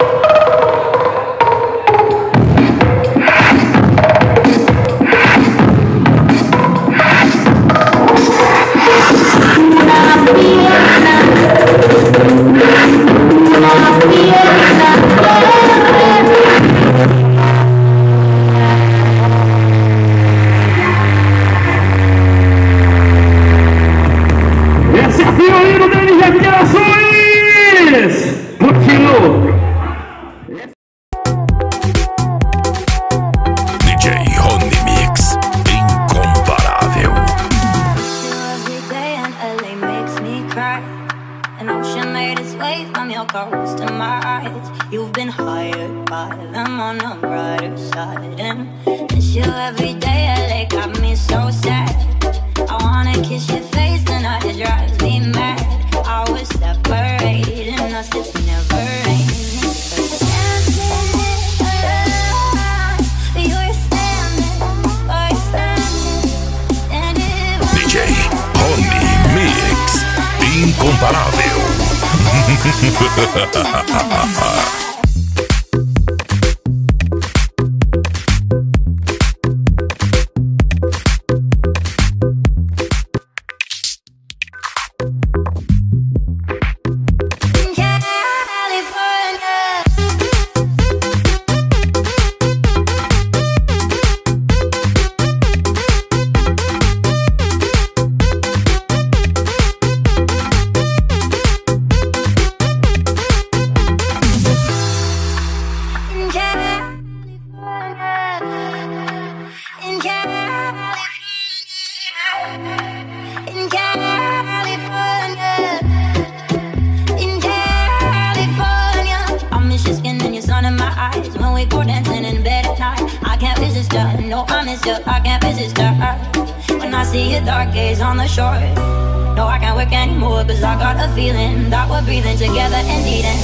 you. Cry. An ocean made its way from your coast to my eyes. You've been hired by them on the brighter side. And miss you every day, LA got incomparável. when we go dancing in bed at night. I can't resist her. No, I miss you. I can't resist her. When I see your dark gaze on the shore. No, I can't work anymore. Cause I got a feeling that we're breathing together and eating.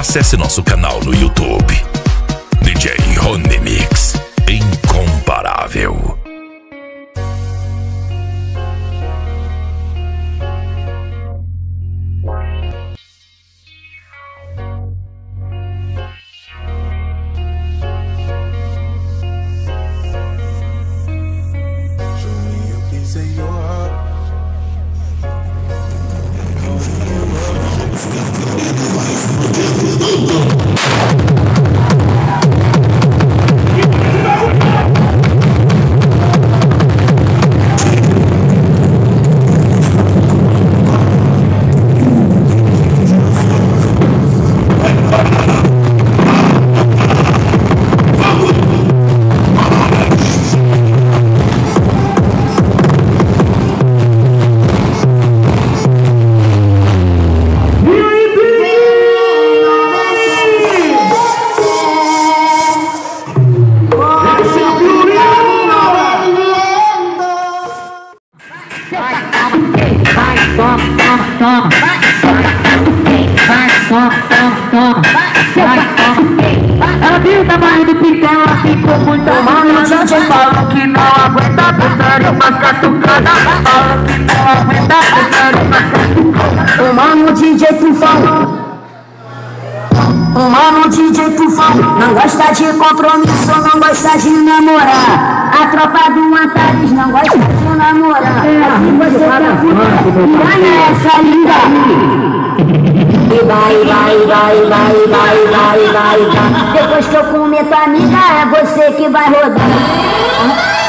Acesse nosso canal no YouTube. DJ Rony Ela viu o tamanho do pitel, ela ficou muito Mano, o DJ falou que não aguenta Putaria umas catucadas. Falou que não aguenta Putaria umas catucadas. O mano DJ Tufão. O mano DJ Tufão. Não gosta de compromisso, não gosta de namorar. A tropa do Antares não gosta de namorar assim você tá linda. E vai, vai, vai, vai, vai, vai, vai, vai. Depois que eu comer tua amiga, é você que vai rodar.